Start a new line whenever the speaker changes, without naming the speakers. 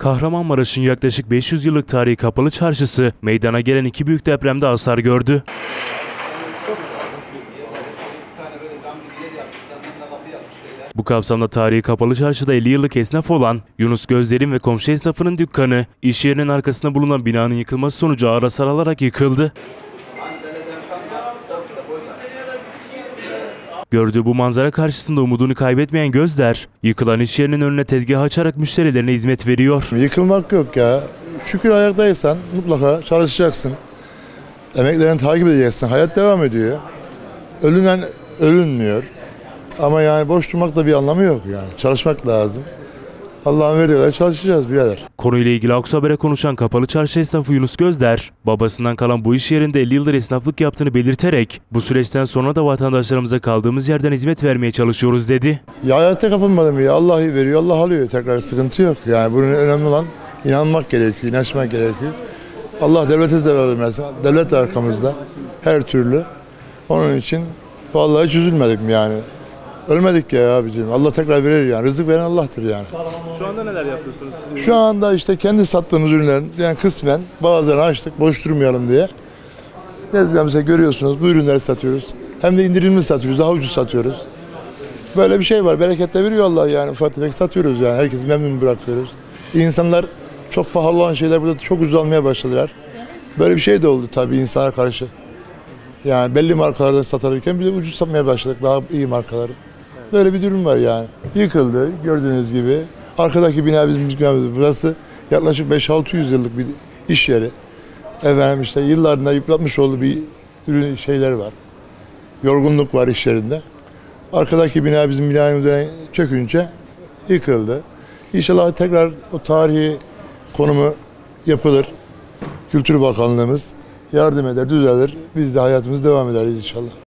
Kahramanmaraş'ın yaklaşık 500 yıllık tarihi kapalı çarşısı meydana gelen iki büyük depremde hasar gördü. Bu kapsamda tarihi kapalı çarşıda 50 yıllık esnaf olan Yunus Gözler'in ve komşu esnafının dükkanı, iş yerinin arkasında bulunan binanın yıkılması sonucu ağır hasar alarak yıkıldı. Gördüğü bu manzara karşısında umudunu kaybetmeyen Gözler, yıkılan iş yerinin önüne tezgah açarak müşterilerine hizmet veriyor.
Yıkılmak yok ya. Şükür ayaktaysan mutlaka çalışacaksın. Emeklerini takip edeceksin. Hayat devam ediyor. Ölünen ölünmüyor. Ama yani boş durmakta bir anlamı yok yani. Çalışmak lazım. Allah'ın veriyorlar çalışacağız birader.
Konuyla ilgili Aksu Haber'e konuşan kapalı çarşı esnafı Yunus Gözder, babasından kalan bu iş yerinde 50 yıldır esnaflık yaptığını belirterek, bu süreçten sonra da vatandaşlarımıza kaldığımız yerden hizmet vermeye çalışıyoruz dedi.
Ya hayatta kapılmadım ya. Allah veriyor, Allah alıyor. Tekrar sıkıntı yok. Yani bunun önemli olan inanmak gerekiyor, inançmak gerekiyor. Allah devlete zeval vermesin. Devlet de arkamızda. Her türlü. Onun için vallahi hiç üzülmedik yani. Ölmedik ya abicim. Allah tekrar verir yani. Rızık veren Allah'tır yani.
Şu anda neler yapıyorsunuz?
Şu anda işte kendi sattığımız ürünlerin yani kısmen bazılarını açtık boş durmayalım diye. Tezgahımızda görüyorsunuz bu ürünleri satıyoruz. Hem de indirimli satıyoruz, daha ucuz satıyoruz. Böyle bir şey var. Bereket de veriyor Allah yani. Ufak tefek satıyoruz yani. Herkesi memnun bırakıyoruz. İnsanlar çok pahalı olan şeyler burada çok ucuz almaya başladılar. Böyle bir şey de oldu tabii insana karşı. Yani belli markalardan satılırken bir de ucuz satmaya başladık. Daha iyi markaları. Böyle bir durum var yani. Yıkıldı gördüğünüz gibi. Arkadaki bina bizim binamız. Burası yaklaşık 5-600 yıllık bir iş yeri. Efendim işte yıllarında yıpratmış olduğu bir ürün şeyler var. Yorgunluk var iş yerinde. Arkadaki bina bizim binamızdan çökünce yıkıldı. İnşallah tekrar o tarihi konumu yapılır. Kültür Bakanlığımız yardım eder, düzelir. Biz de hayatımız devam ederiz inşallah.